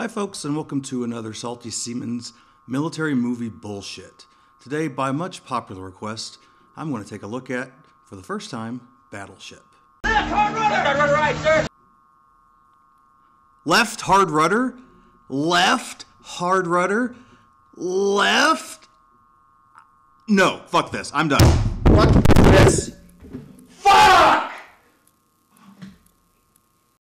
Hi, folks, and welcome to another Salty Seaman's military movie bullshit. Today, by much popular request, I'm going to take a look at, for the first time, Battleship. Left hard rudder! Right, sir! Left hard rudder? Left hard rudder? Left? No, fuck this. I'm done. Fuck this.